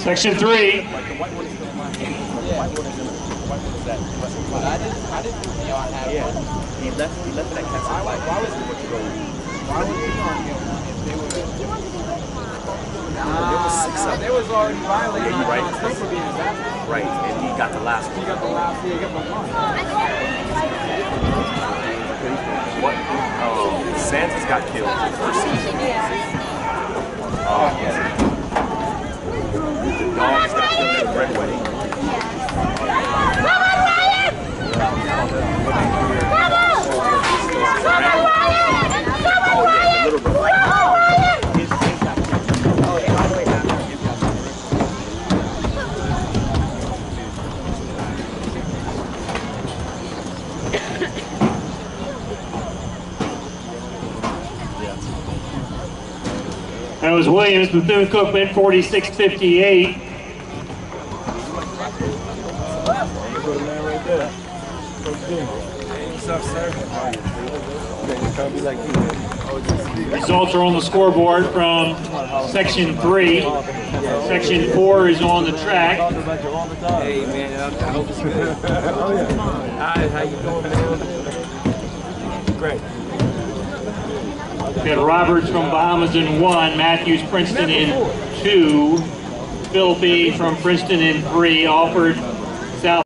Section three. I didn't, I didn't know I had one. He left, he left that castle. Why, was he going? Why was he There was six Nah, of they was already violating Yeah, our you're right. being baptized. Right, and he got the last He one. got the last, yeah, he got the one. What? Oh, Santa's got killed in first season. Oh, yeah. The dogs got killed at the red wedding. Oh, yeah, the little brother. His, his got killed. Oh, yeah, by the way, now, his got killed. That was Williams, Bethune-Cookman, 4658. What's up, sir? Trying to be like you. Results are on the scoreboard from section three. Section four is on the track. Hey, man, I hope good. How you doing, man? Great. We got Roberts from Bahamas in one, Matthews Princeton in two, Philby from Princeton in three, Alford